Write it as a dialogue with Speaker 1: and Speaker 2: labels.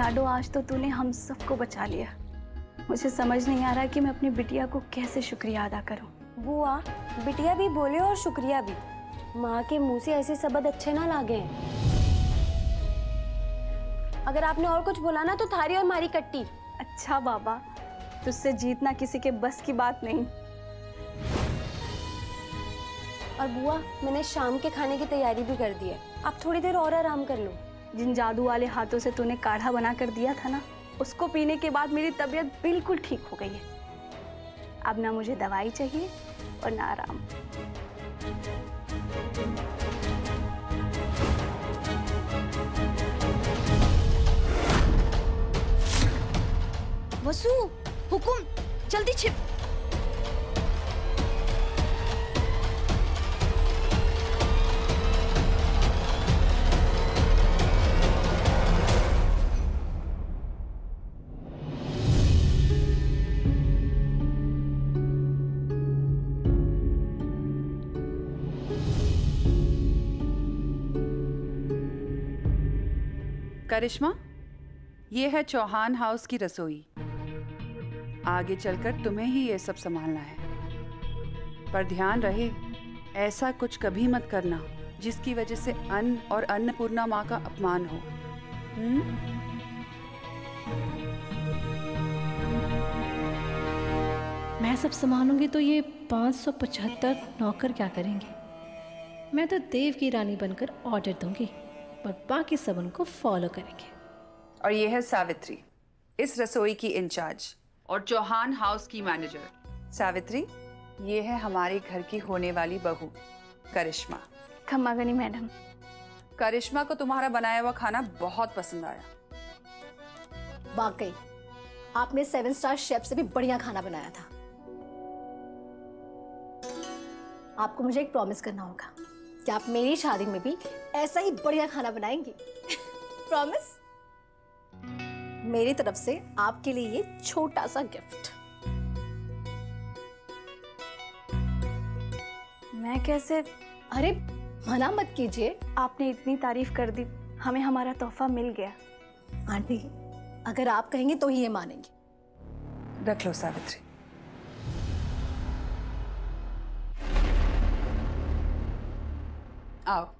Speaker 1: लाडो आज तो तूने हम सबको बचा लिया। मुझे समझ नहीं आ रहा कि मैं अपनी बिटिया को कैसे शुक्रिया अदा करूँ।
Speaker 2: बुआ बिटिया भी बोले और शुक्रिया भी। माँ के मुँह से ऐसे शब्द अच्छे ना लागे। हैं अगर आपने और कुछ बोला ना तो थारी और मारी कट्टी।
Speaker 1: अच्छा बाबा तुझसे जीतना किसी के बस की बात नहीं।
Speaker 2: और बुआ मैंने शाम के खाने की तैयारी भी कर दी है। आप थोड़ी देर और आराम कर लो।
Speaker 1: जिन जादू वाले हाथों से तूने काढ़ा बना कर दिया था ना, उसको पीने के बाद मेरी तबीयत बिल्कुल ठीक हो गई है। अब ना मुझे दवाई चाहिए और ना आराम।
Speaker 3: वसु, हुकुम, जल्दी छिप।
Speaker 4: करिश्मा, ये है चौहान हाउस की रसोई। आगे चलकर तुम्हें ही ये सब संभालना है। पर ध्यान रहे, ऐसा कुछ कभी मत करना, जिसकी वजह से अन्न और अन्नपूर्णा माँ का अपमान हो। हम्म?
Speaker 5: मैं सब संभालूँगी तो ये पाँच सौ पचहत्तर नौकर क्या करेंगे? मैं तो देव की रानी बनकर ऑर्डर दूँगी। पर बाकी सब उनको फॉलो करेंगे।
Speaker 4: और ये है सावित्री इस रसोई की इंचार्ज और चौहान हाउस की मैनेजर सावित्री ये है हमारे घर की होने वाली बहू करिश्मा।
Speaker 1: खम्मा गनी मैडम।
Speaker 4: करिश्मा को तुम्हारा बनाया हुआ खाना बहुत पसंद आया।
Speaker 6: वाकई आपने सेवन स्टार शेफ से भी बढ़िया खाना बनाया था। आपको मुझे एक प्रॉमिस करना होगा। कि आप मेरी शादी में भी ऐसा ही बढ़िया खाना बनाएँगी। प्रॉमिस मेरी तरफ़ से आपके लिए ये छोटा सा गिफ्ट
Speaker 1: मैं कैसे?
Speaker 6: अरे मना मत कीजिए।
Speaker 1: आपने इतनी तारीफ़ कर दी हमें हमारा तोहफा मिल गया।
Speaker 6: आंटी अगर आप कहेंगे तो ही ये मानेंगे।
Speaker 4: रख लो सावित्री। Oh.